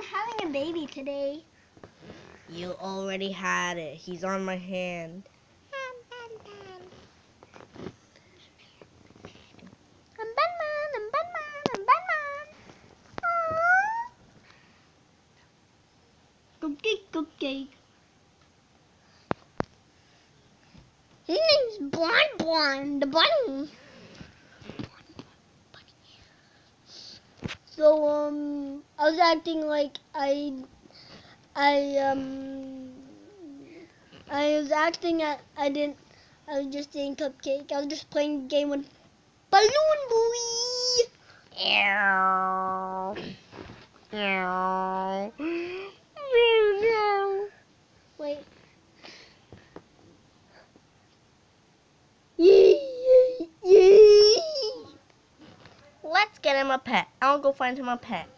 I'm having a baby today. You already had it. He's on my hand. I'm Batman, I'm Batman, I'm Batman. Aww. Cupcake, cupcake. His name's Bon Bon, the bunny. So, um, I was acting like I, I, um, I was acting at, I didn't, I was just eating cupcake. I was just playing game with Balloon Boy. Ew. Ew. Wait. Yee, yee. Let's get him a pet. I'll go find him a pet.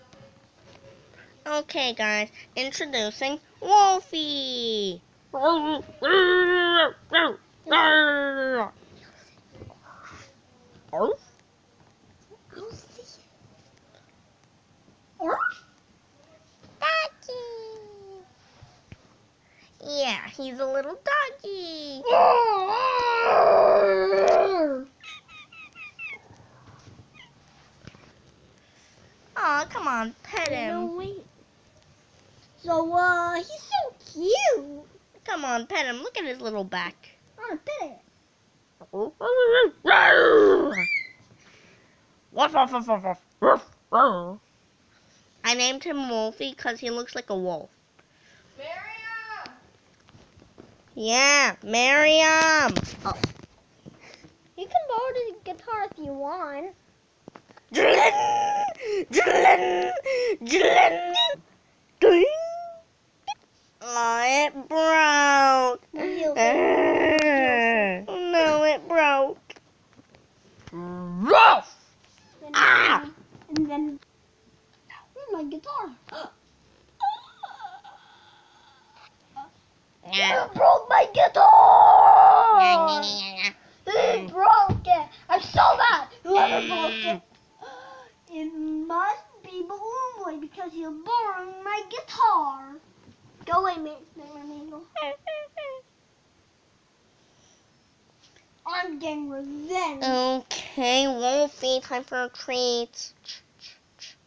Okay, guys. Introducing Wolfie. Arf? Or? Doggy. Yeah, he's a little doggy. Oh! Aw, come on, pet No, him. wait. So, uh, he's so cute. Come on, pet him. Look at his little back. I want to pet it. Woof, woof, woof, woof, woof, woof, woof. I named him Wolfie because he looks like a wolf. Yeah, Miriam. Oh. You can borrow the guitar if you want. Drillin, drillin, drillin. Ding. Oh, it broke. No, it broke. Rough. Ah! And then, where's my guitar? You broke my guitar! He broke it! I'm so mad! Whoever broke it! It must be Balloon Boy because you're borrowing my guitar! Go away, man. Mango. I'm getting revenge. Okay, Wolfie, time for a treat.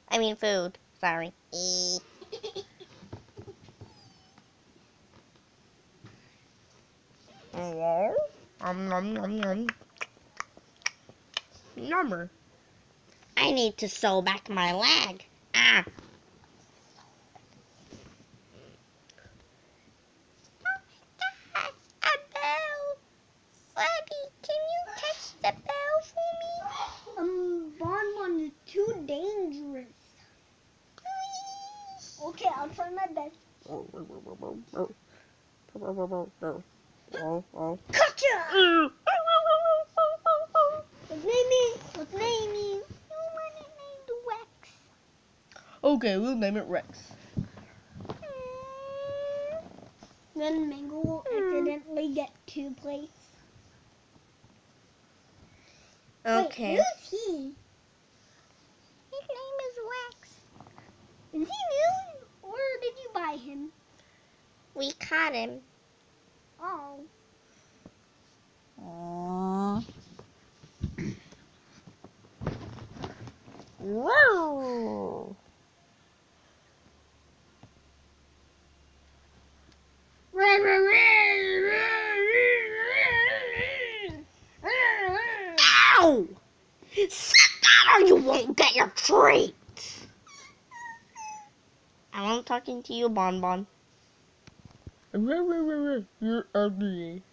I mean food. Sorry. Hello? Um, nom, nom, nom. Number. I need to sew back my leg. Ah. A bell. Flappy, can you touch the bell for me? Um, Bon Bon is too dangerous. Okay, I'll try my best. Gotcha! What's naming? What's naming? You want it named Rex. Okay, we'll name it Rex. Then Mango will hmm. accidentally get two plates. Okay. Wait, who's he? His name is Rex. Is he new or did you buy him? Caught him. Oh. Whoa. Ow! Sit down or you won't get your treat. I'm talking to you, Bon Bon. You're ugly.